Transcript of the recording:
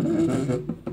Mm-hmm.